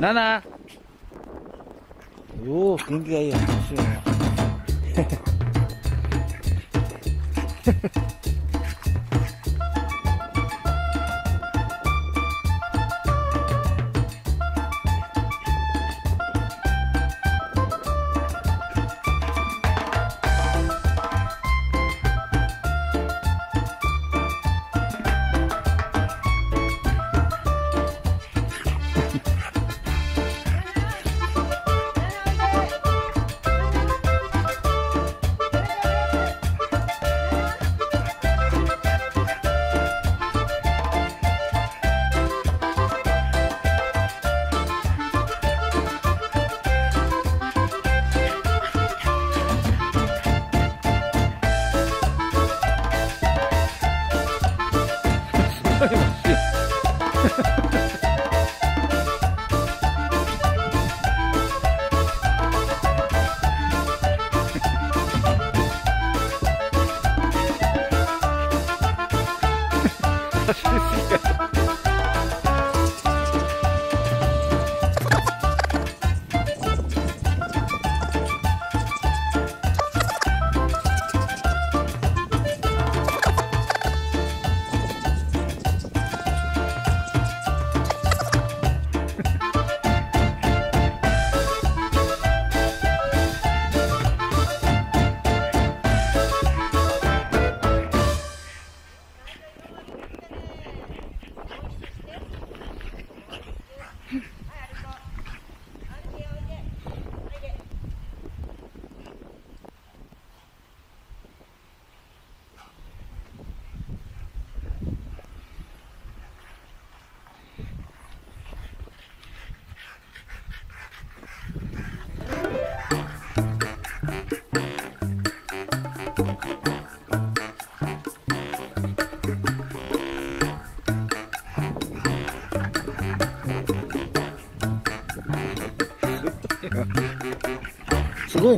나나. 요 공기가 이 아주 すごい。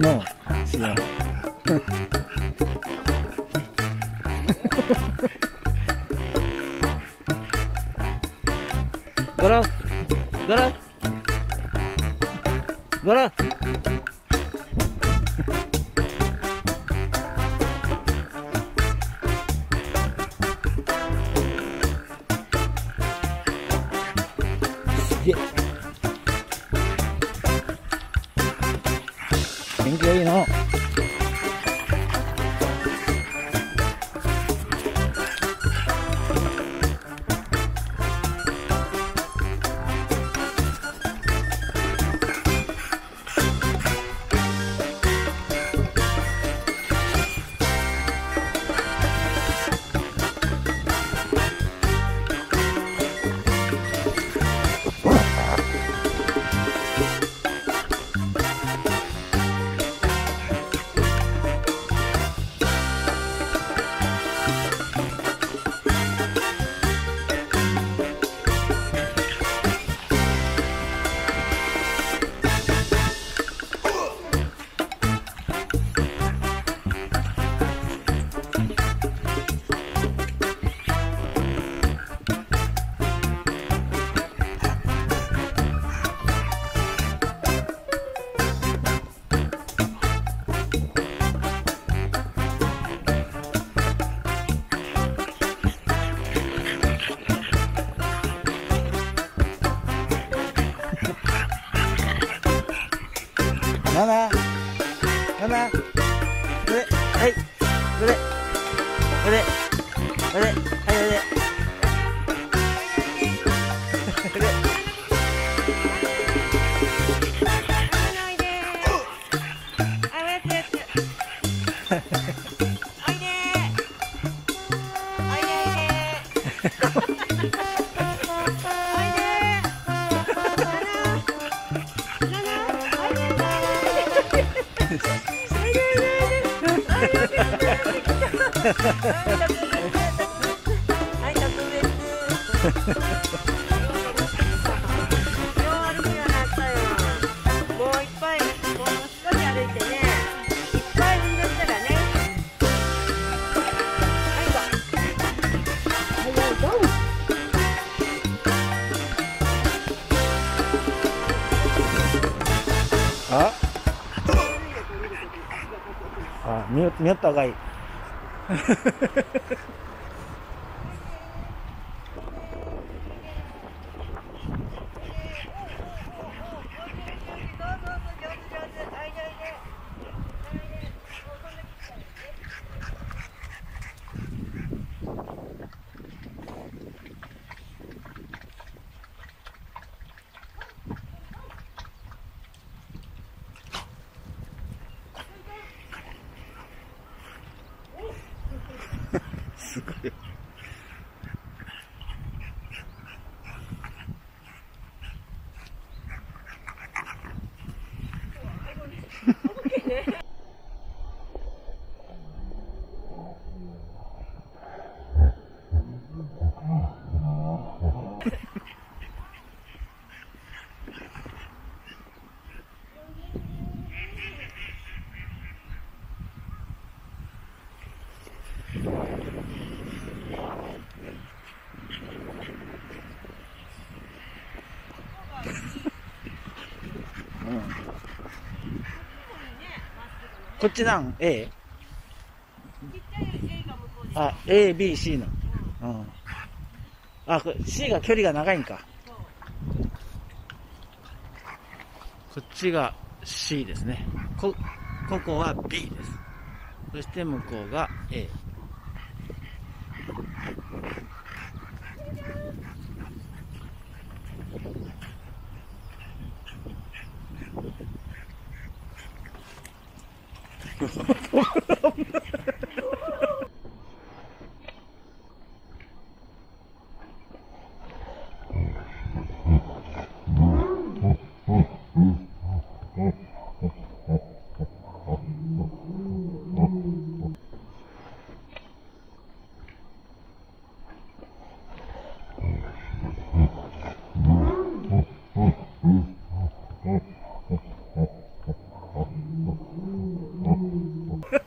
はい、特別。見よった方がいいそうそうそう上手上手はい。すごい。こっちなん ?A? あ、A、B、C の。うん。あ、これ C が距離が長いんか。こっちが C ですね。こ、ここは B です。そして向こうが A。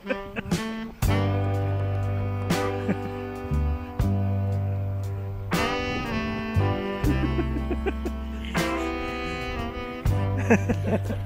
お、上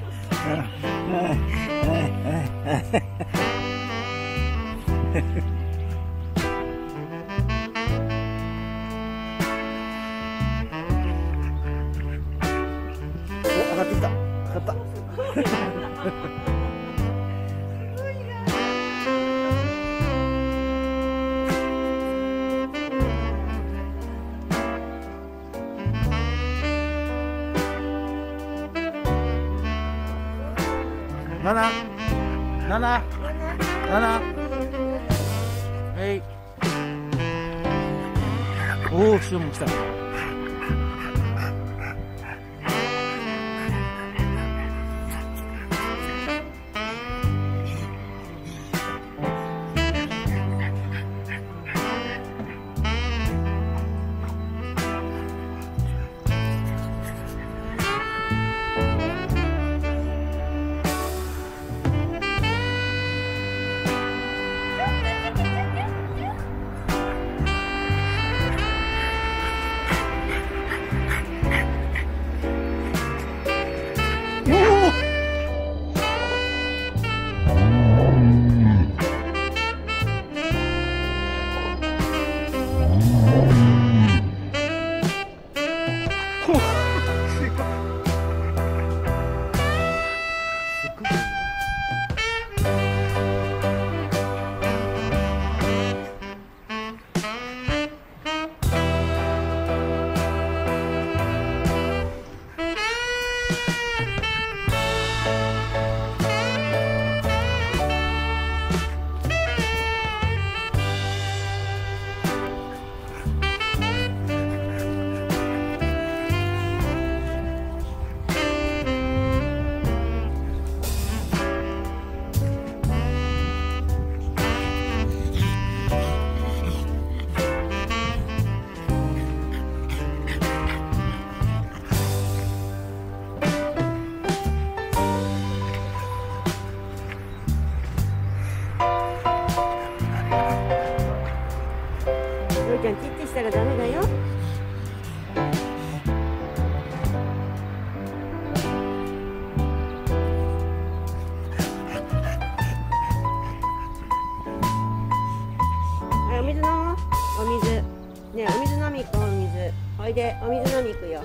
おいでお水飲み行くよ。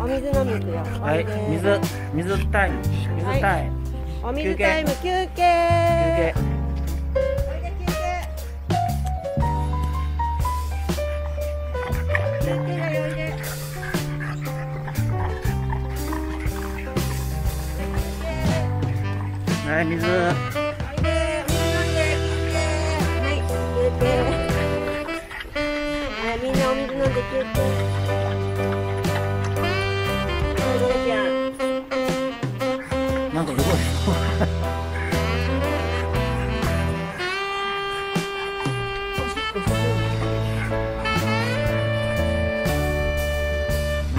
お水飲み行くよ。はい水水タイム。水タイム、お水タイム休憩。休憩。はい水水飲んで休憩はいてるなんかすごい。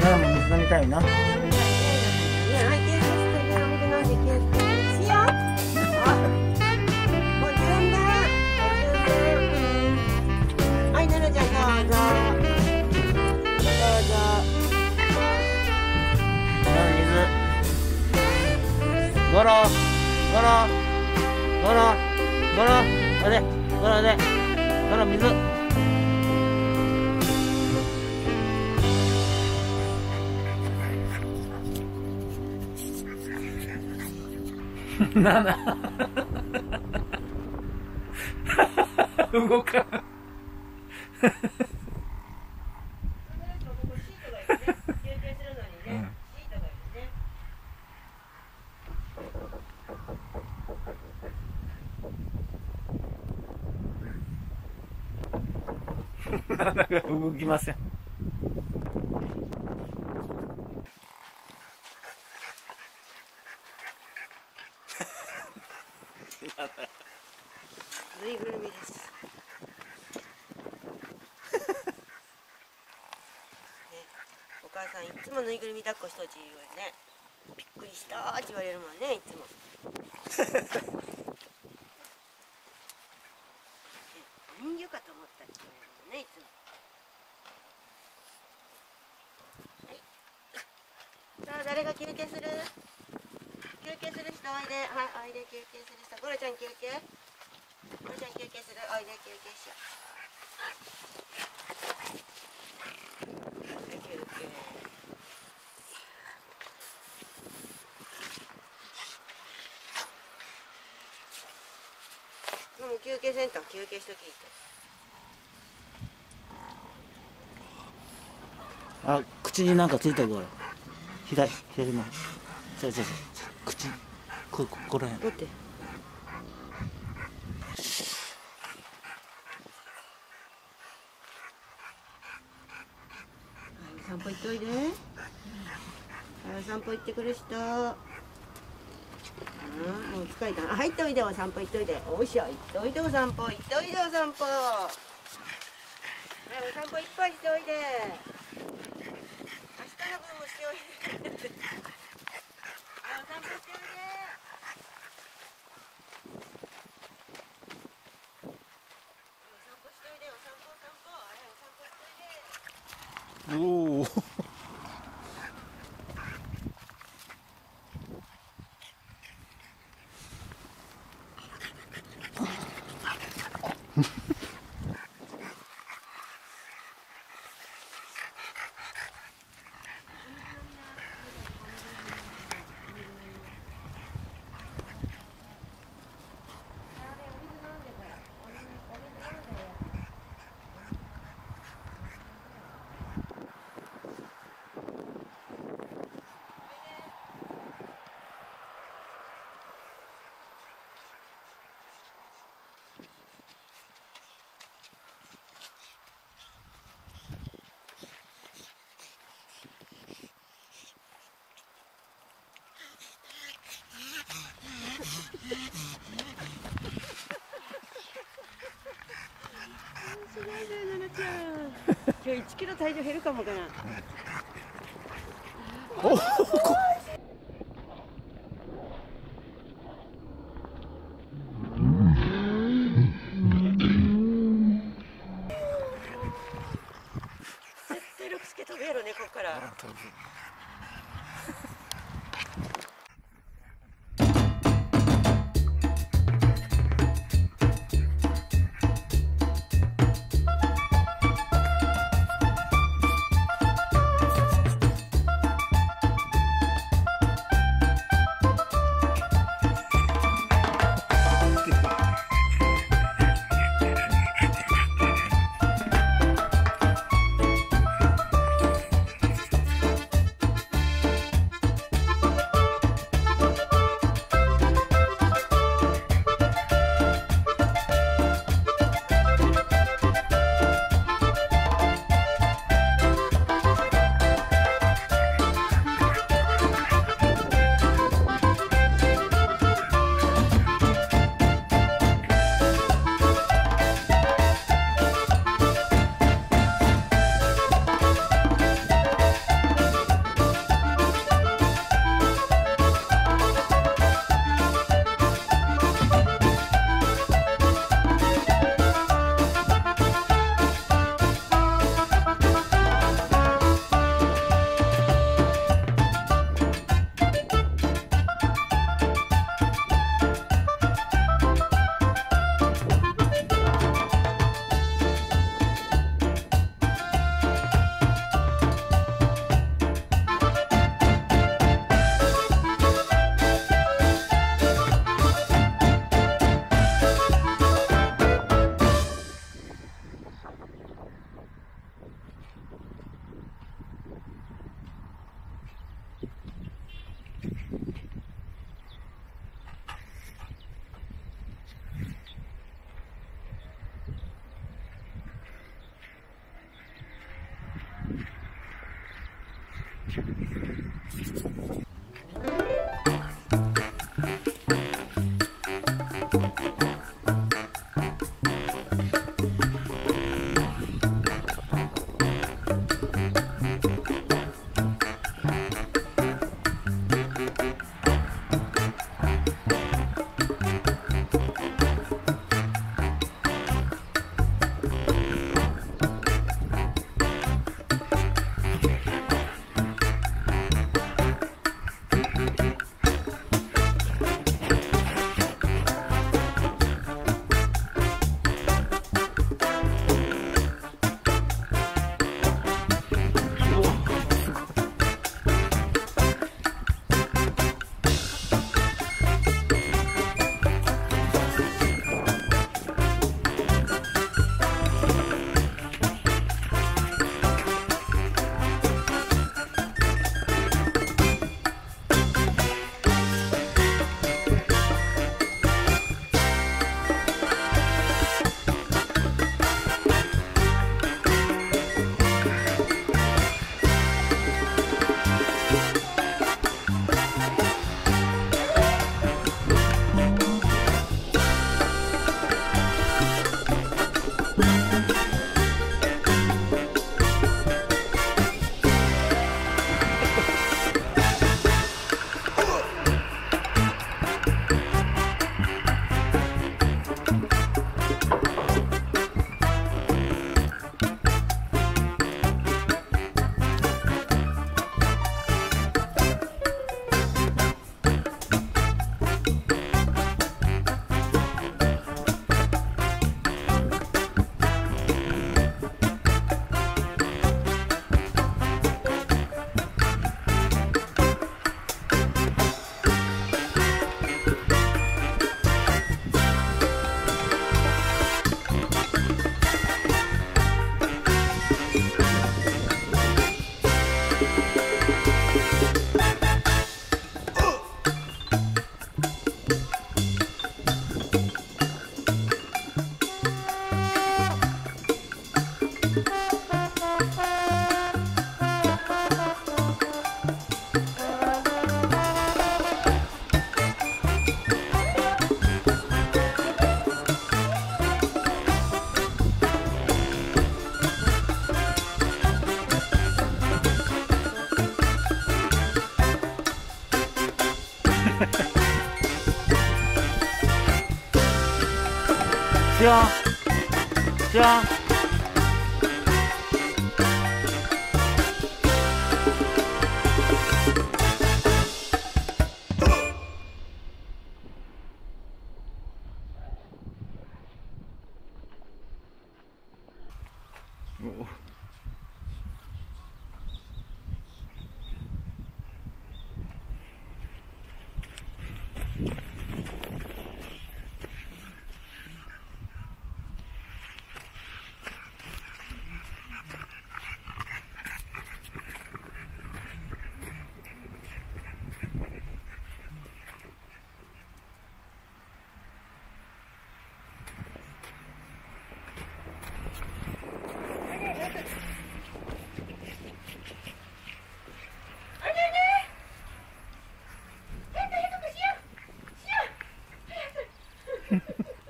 ならも水飲みたいな水ゴロゴロゴロゴロおいでゴロでゴロ水。なな 動かんなか動きません。ぬいぐるみです。ね、お母さんいつもぬいぐるみ抱っこしといて言うよね。びっくりしたって言われるもんね、いつも。ね人魚かと思ったって言われるもんね、いつも。はい。さあ、誰が休憩する休憩する人おいで。はい、おいで休憩する人。ゴロちゃん休憩ゴロちゃん休憩する。おいで休憩しよう。はい休憩。憩せんと休憩しとき。あ、口になんかついてるこれ。左、左の。ちょちょちょ。口。こ、ここら辺。待って。はい、散歩行っといで。はい、散歩行ってくる人。うん、もう疲れたな。入っておいでお散歩行っといで。おいしょ、行っといでお散歩、行っといでお散歩。はい、お散歩いっぱいしておいで。明日の分もしておいで。はい、お散歩しておいで。お散歩しといで、お散歩、お散歩。はい、お散歩しといで。おお。今日1キロ体重減るかもかな。絶対六助飛べやろね、ここから。知らん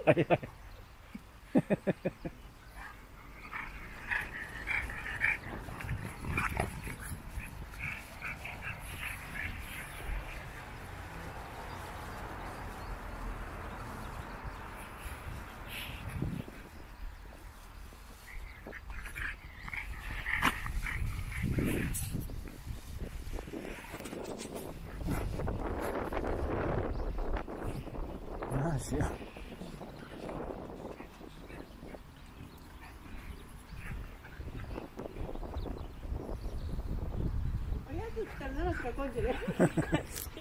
はい。はい。何ハハハハ。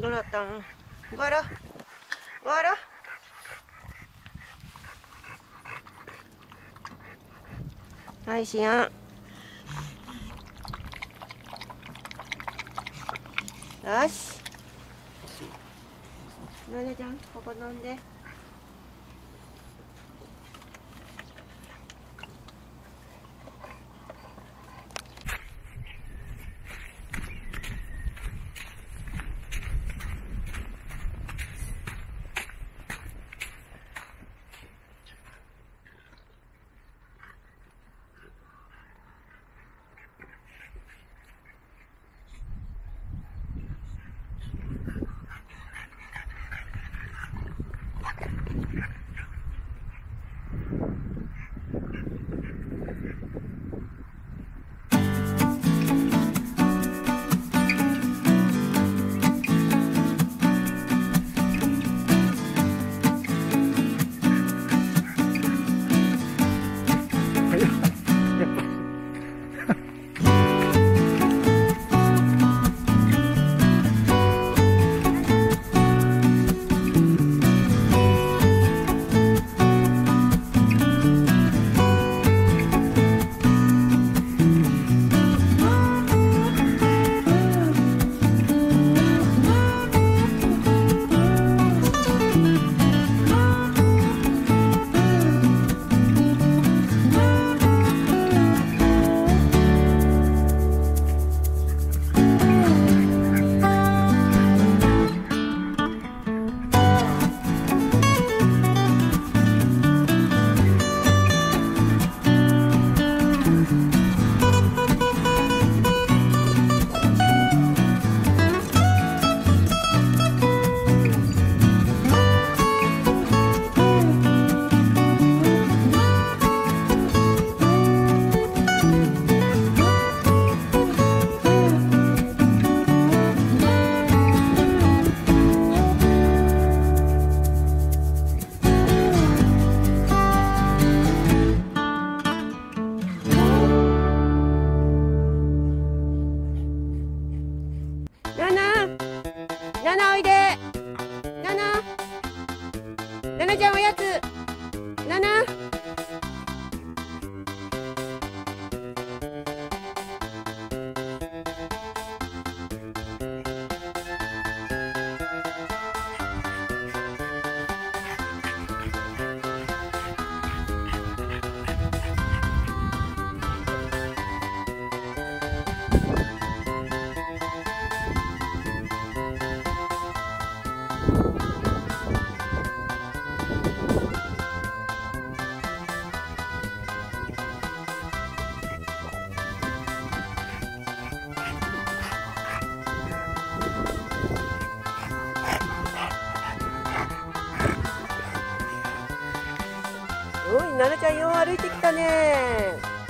Gulatan. Gora. Gora. Hai siang. よ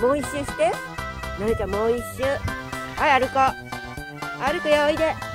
もう一周して。ナナちゃんもう一周。はい歩こう。歩くよおいで。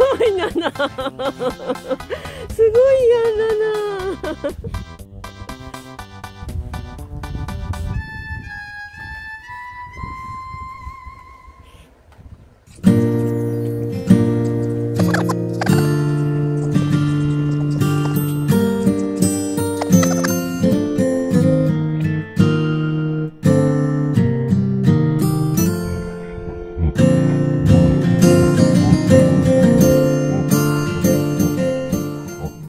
ごいなな。すごいやんなな。